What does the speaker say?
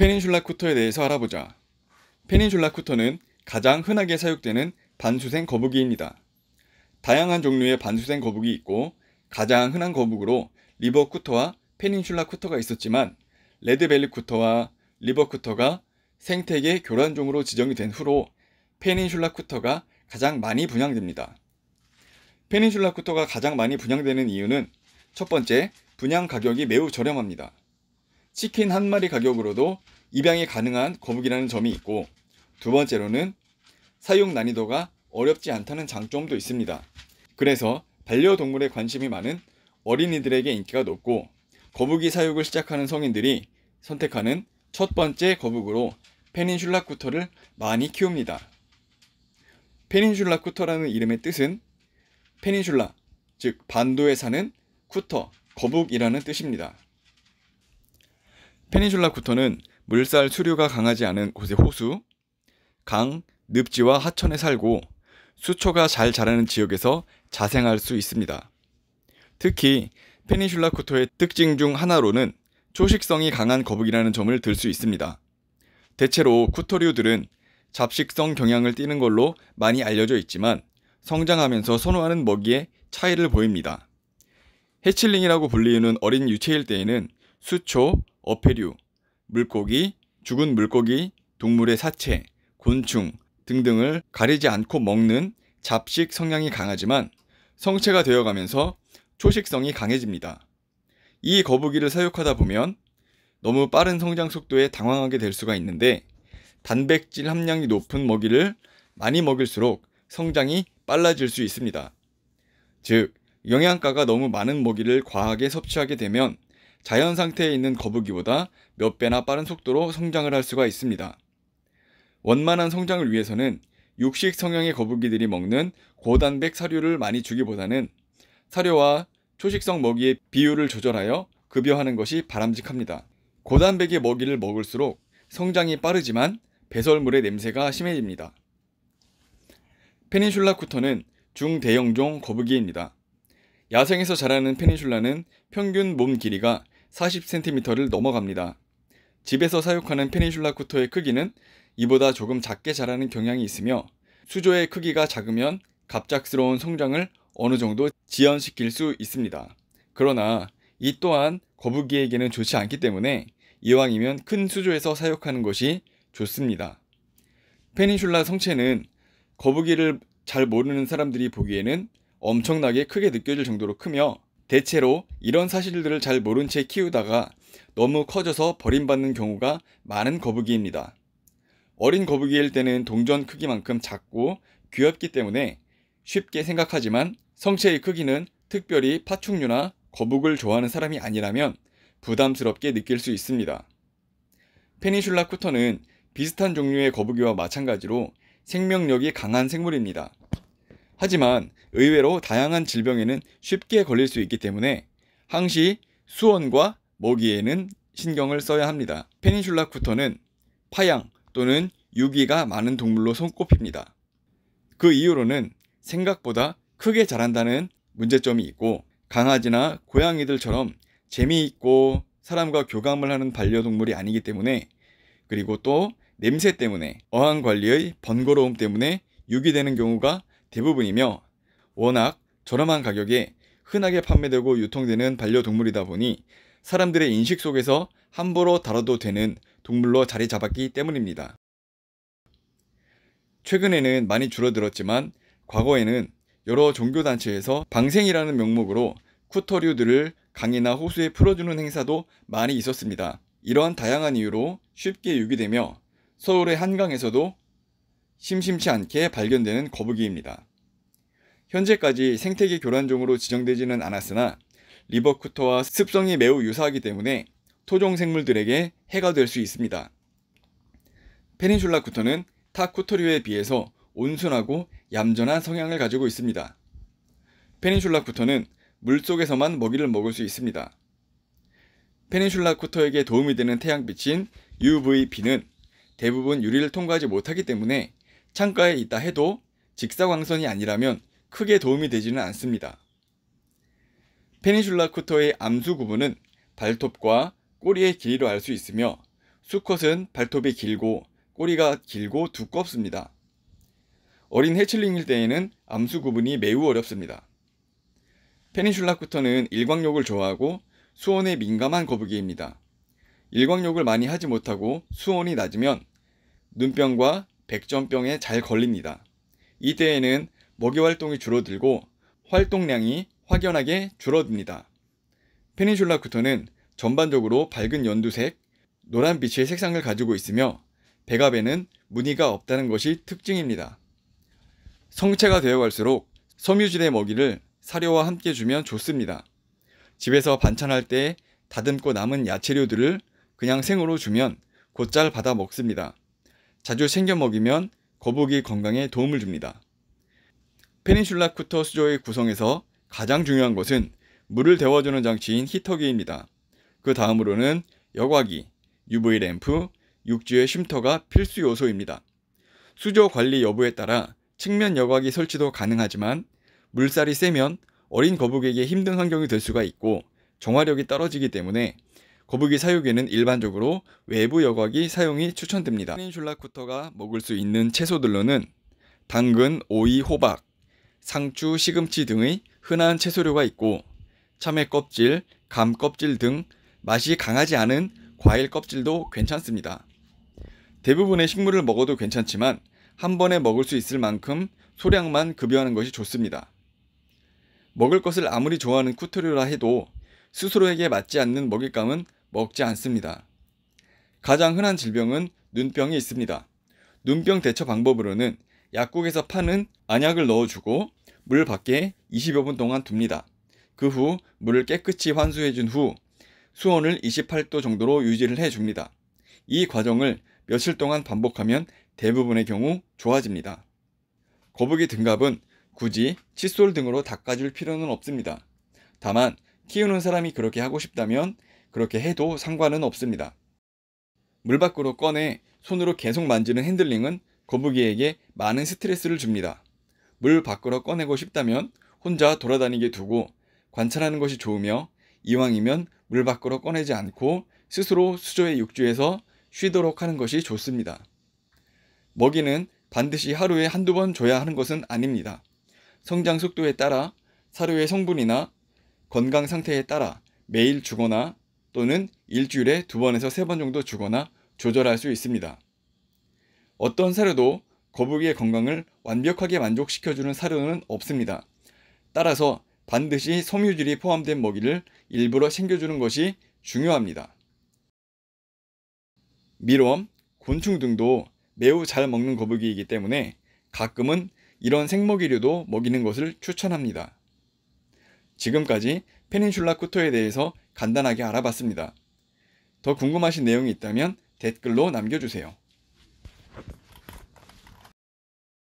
페닌슐라 쿠터에 대해서 알아보자. 페닌슐라 쿠터는 가장 흔하게 사육되는 반수생 거북이입니다. 다양한 종류의 반수생 거북이 있고 가장 흔한 거북으로 리버 쿠터와 페닌슐라 쿠터가 있었지만 레드벨리 쿠터와 리버 쿠터가 생태계 교란종으로 지정이 된 후로 페닌슐라 쿠터가 가장 많이 분양됩니다. 페닌슐라 쿠터가 가장 많이 분양되는 이유는 첫 번째, 분양 가격이 매우 저렴합니다. 치킨 한 마리 가격으로도 입양이 가능한 거북이라는 점이 있고 두 번째로는 사육 난이도가 어렵지 않다는 장점도 있습니다. 그래서 반려동물에 관심이 많은 어린이들에게 인기가 높고 거북이 사육을 시작하는 성인들이 선택하는 첫 번째 거북으로 페닌슐라 쿠터를 많이 키웁니다. 페닌슐라 쿠터라는 이름의 뜻은 페닌슐라, 즉 반도에 사는 쿠터, 거북이라는 뜻입니다. 페닌슐라 쿠터는 물살 수류가 강하지 않은 곳의 호수, 강, 늪지와 하천에 살고 수초가 잘 자라는 지역에서 자생할 수 있습니다. 특히 페닌슐라 쿠터의 특징 중 하나로는 초식성이 강한 거북이라는 점을 들 수 있습니다. 대체로 쿠터류들은 잡식성 경향을 띠는 걸로 많이 알려져 있지만 성장하면서 선호하는 먹이에 차이를 보입니다. 해칠링이라고 불리우는 어린 유체일 때에는 수초, 어패류, 물고기, 죽은 물고기, 동물의 사체, 곤충 등등을 가리지 않고 먹는 잡식 성향이 강하지만 성체가 되어가면서 초식성이 강해집니다. 이 거북이를 사육하다 보면 너무 빠른 성장 속도에 당황하게 될 수가 있는데 단백질 함량이 높은 먹이를 많이 먹일수록 성장이 빨라질 수 있습니다. 즉, 영양가가 너무 많은 먹이를 과하게 섭취하게 되면 자연 상태에 있는 거북이보다 몇 배나 빠른 속도로 성장을 할 수가 있습니다. 원만한 성장을 위해서는 육식 성향의 거북이들이 먹는 고단백 사료를 많이 주기보다는 사료와 초식성 먹이의 비율을 조절하여 급여하는 것이 바람직합니다. 고단백의 먹이를 먹을수록 성장이 빠르지만 배설물의 냄새가 심해집니다. 페닌슐라 쿠터는 중대형종 거북이입니다. 야생에서 자라는 페닌슐라는 평균 몸 길이가 40cm를 넘어갑니다. 집에서 사육하는 페닌슐라 쿠터의 크기는 이보다 조금 작게 자라는 경향이 있으며 수조의 크기가 작으면 갑작스러운 성장을 어느 정도 지연시킬 수 있습니다. 그러나 이 또한 거북이에게는 좋지 않기 때문에 이왕이면 큰 수조에서 사육하는 것이 좋습니다. 페닌슐라 성체는 거북이를 잘 모르는 사람들이 보기에는 엄청나게 크게 느껴질 정도로 크며 대체로 이런 사실들을 잘 모른 채 키우다가 너무 커져서 버림받는 경우가 많은 거북이입니다. 어린 거북이일 때는 동전 크기만큼 작고 귀엽기 때문에 쉽게 생각하지만 성체의 크기는 특별히 파충류나 거북을 좋아하는 사람이 아니라면 부담스럽게 느낄 수 있습니다. 페니슐라 쿠터는 비슷한 종류의 거북이와 마찬가지로 생명력이 강한 생물입니다. 하지만 의외로 다양한 질병에는 쉽게 걸릴 수 있기 때문에 항시 수온과 먹이에는 신경을 써야 합니다. 페니슐라 쿠터는 파양 또는 유기가 많은 동물로 손꼽힙니다. 그 이유로는 생각보다 크게 자란다는 문제점이 있고 강아지나 고양이들처럼 재미있고 사람과 교감을 하는 반려동물이 아니기 때문에 그리고 또 냄새 때문에 어항 관리의 번거로움 때문에 유기되는 경우가 대부분이며 워낙 저렴한 가격에 흔하게 판매되고 유통되는 반려동물이다 보니 사람들의 인식 속에서 함부로 다뤄도 되는 동물로 자리 잡았기 때문입니다. 최근에는 많이 줄어들었지만 과거에는 여러 종교단체에서 방생이라는 명목으로 쿠터류들을 강이나 호수에 풀어주는 행사도 많이 있었습니다. 이러한 다양한 이유로 쉽게 유기되며 서울의 한강에서도 심심치 않게 발견되는 거북이입니다. 현재까지 생태계 교란종으로 지정되지는 않았으나 리버쿠터와 습성이 매우 유사하기 때문에 토종 생물들에게 해가 될 수 있습니다. 페닌슐라 쿠터는 타 쿠터류에 비해서 온순하고 얌전한 성향을 가지고 있습니다. 페닌슐라 쿠터는 물속에서만 먹이를 먹을 수 있습니다. 페닌슐라 쿠터에게 도움이 되는 태양빛인 UVB는 대부분 유리를 통과하지 못하기 때문에 창가에 있다 해도 직사광선이 아니라면 크게 도움이 되지는 않습니다. 페닌슐라 쿠터의 암수 구분은 발톱과 꼬리의 길이로 알 수 있으며 수컷은 발톱이 길고 꼬리가 길고 두껍습니다. 어린 해칠링일 때에는 암수 구분이 매우 어렵습니다. 페닌슐라 쿠터는 일광욕을 좋아하고 수온에 민감한 거북이입니다. 일광욕을 많이 하지 못하고 수온이 낮으면 눈병과 백전병에 잘 걸립니다. 이때에는 먹이 활동이 줄어들고 활동량이 확연하게 줄어듭니다. 페닌슐라 쿠터는 전반적으로 밝은 연두색, 노란 빛의 색상을 가지고 있으며 배갑에는 무늬가 없다는 것이 특징입니다. 성체가 되어갈수록 섬유질의 먹이를 사료와 함께 주면 좋습니다. 집에서 반찬할 때 다듬고 남은 야채류들을 그냥 생으로 주면 곧잘 받아 먹습니다. 자주 챙겨 먹이면 거북이 건강에 도움을 줍니다. 페닌슐라 쿠터 수조의 구성에서 가장 중요한 것은 물을 데워주는 장치인 히터기입니다. 그 다음으로는 여과기, UV 램프, 육지의 쉼터가 필수 요소입니다. 수조 관리 여부에 따라 측면 여과기 설치도 가능하지만 물살이 세면 어린 거북에게 힘든 환경이 될 수가 있고 정화력이 떨어지기 때문에 거북이 사육에는 일반적으로 외부 여과기 사용이 추천됩니다. 페닌슐라 쿠터가 먹을 수 있는 채소들로는 당근, 오이, 호박, 상추, 시금치 등의 흔한 채소류가 있고 참외 껍질, 감 껍질 등 맛이 강하지 않은 과일 껍질도 괜찮습니다. 대부분의 식물을 먹어도 괜찮지만 한 번에 먹을 수 있을 만큼 소량만 급여하는 것이 좋습니다. 먹을 것을 아무리 좋아하는 쿠토류라 해도 스스로에게 맞지 않는 먹잇감은 먹지 않습니다. 가장 흔한 질병은 눈병이 있습니다. 눈병 대처 방법으로는 약국에서 파는 안약을 넣어주고 물 밖에 20여 분 동안 둡니다. 그 후 물을 깨끗이 환수해 준 후 수온을 28도 정도로 유지를 해 줍니다. 이 과정을 며칠 동안 반복하면 대부분의 경우 좋아집니다. 거북이 등갑은 굳이 칫솔 등으로 닦아줄 필요는 없습니다. 다만 키우는 사람이 그렇게 하고 싶다면 그렇게 해도 상관은 없습니다. 물 밖으로 꺼내 손으로 계속 만지는 핸들링은 거북이에게 많은 스트레스를 줍니다. 물 밖으로 꺼내고 싶다면 혼자 돌아다니게 두고 관찰하는 것이 좋으며 이왕이면 물 밖으로 꺼내지 않고 스스로 수조의 육지에서 쉬도록 하는 것이 좋습니다. 먹이는 반드시 하루에 한두 번 줘야 하는 것은 아닙니다. 성장 속도에 따라 사료의 성분이나 건강 상태에 따라 매일 주거나 또는 일주일에 두 번에서 세 번 정도 주거나 조절할 수 있습니다. 어떤 사료도 거북이의 건강을 완벽하게 만족시켜주는 사료는 없습니다. 따라서 반드시 섬유질이 포함된 먹이를 일부러 챙겨주는 것이 중요합니다. 밀웜, 곤충 등도 매우 잘 먹는 거북이이기 때문에 가끔은 이런 생먹이류도 먹이는 것을 추천합니다. 지금까지 페닌슐라 쿠토에 대해서 간단하게 알아봤습니다. 더 궁금하신 내용이 있다면 댓글로 남겨주세요.